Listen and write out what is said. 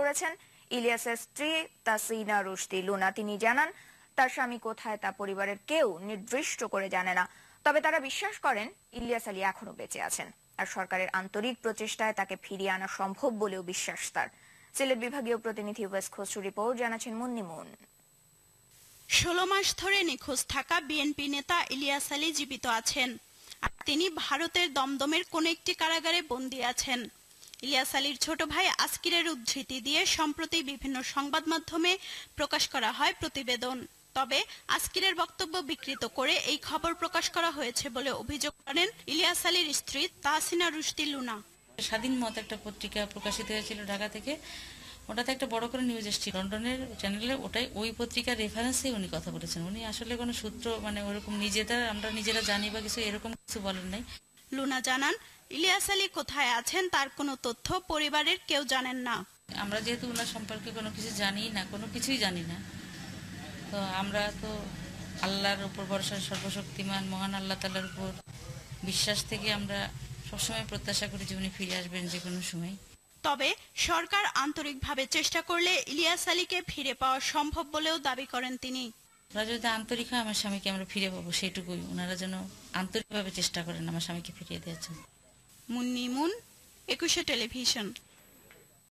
করেছেন ইলিয়াসের স্ত্রী তাসিনা রুশদি লুনা। তিনি জানান, তার স্বামী কোথায় তা পরিবারের কেউ নির্দিষ্ট করে জানে না। তবে তারা বিশ্বাস করেন ইলিয়াস আলী এখনও বেঁচে আছেন। আর সরকারের আন্তরিক প্রচেষ্টায় তাকে ফিরিয়ে আনা সম্ভব বলেও বিশ্বাস তার। সিলেট বিভাগীয় প্রতিনিধি ওয়েস্ট খসরু রিপোর্ট, জানাচ্ছেন মুন্নিমুন ষোলো মাস ধরে নিখোঁজ থাকা বিএনপি নেতা ইলিয়াস আলী জীবিত আছেন। তিনি ভারতের দমদমের কোন একটি কারাগারে বন্দী আছেন। ইলিয়াস আলীর ছোট ভাই আজকিরের উদ্ধৃতি দিয়ে সম্প্রতি বিভিন্ন সংবাদ মাধ্যমে প্রকাশ করা হয় প্রতিবেদন। তবে আজকিরের বক্তব্য বিকৃত করে এই খবর প্রকাশ করা হয়েছে বলে অভিযোগ করেন ইলিয়াস আলীর স্ত্রী তাহসিনা রুশদি লুনা। স্বাধীন মত একটা পত্রিকা প্রকাশিত হয়েছিল ঢাকা থেকে। ওটাতে একটা বড় করে নিউজ এসেছিল। লন্ডনের চ্যানেলে ওটাই ওই পত্রিকার রেফারেন্সে উনি কথা বলেছেন। উনি আসলে কোনো সূত্র মানে ওরকম নিজেরা আমরা নিজেরা জানি বা কিছু এরকম কিছু বলেন নাই। লুনা জানান ইলিয়াস আলী কোথায় আছেন তার কোনো তথ্য পরিবারের কেউ জানেন না। আমরা যেহেতু ওনার সম্পর্কে কোনো কিছু জানি না কোনো কিছুই জানি না তো আমরা তো আল্লাহর উপর ভরসা সর্বশক্তিমান মহান আল্লাহ তালার উপর বিশ্বাস থেকে আমরা সবসময় প্রত্যাশা করি যে উনি ফিরে আসবেন যে কোনো সময়। তবে সরকার আন্তরিকভাবে চেষ্টা করলে ইলিয়াস আলীকে ফিরে পাওয়া সম্ভব বলেও দাবি করেন তিনি। ওরা যদি আন্তরিক হয় আমার স্বামীকে আমরা ফিরে পাবো সেটুকুই ওনারা যেন আন্তরিকভাবে চেষ্টা করেন আমার স্বামীকে ফিরিয়ে দেওয়ার জন্য। মুন্নি মুন একুশে টেলিভিশন।